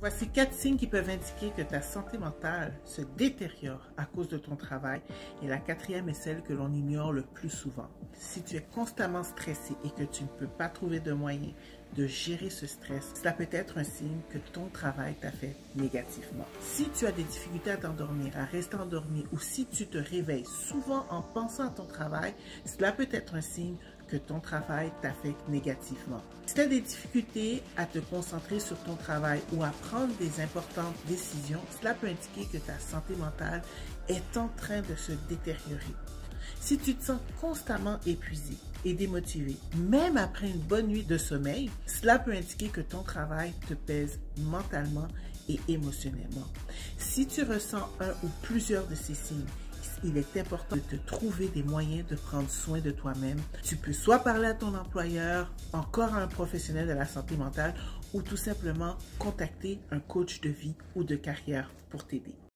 Voici quatre signes qui peuvent indiquer que ta santé mentale se détériore à cause de ton travail. Et la quatrième est celle que l'on ignore le plus souvent. Si tu es constamment stressé et que tu ne peux pas trouver de moyens de gérer ce stress, cela peut être un signe que ton travail t'affecte négativement. Si tu as des difficultés à t'endormir, à rester endormi ou si tu te réveilles souvent en pensant à ton travail, cela peut être un signe que ton travail t'affecte négativement. Si tu as des difficultés à te concentrer sur ton travail ou à prendre des importantes décisions, cela peut indiquer que ta santé mentale est en train de se détériorer. Si tu te sens constamment épuisé et démotivé, même après une bonne nuit de sommeil, cela peut indiquer que ton travail te pèse mentalement et émotionnellement. Si tu ressens un ou plusieurs de ces signes, il est important de te trouver des moyens de prendre soin de toi-même. Tu peux soit parler à ton employeur, encore à un professionnel de la santé mentale, ou tout simplement contacter un coach de vie ou de carrière pour t'aider.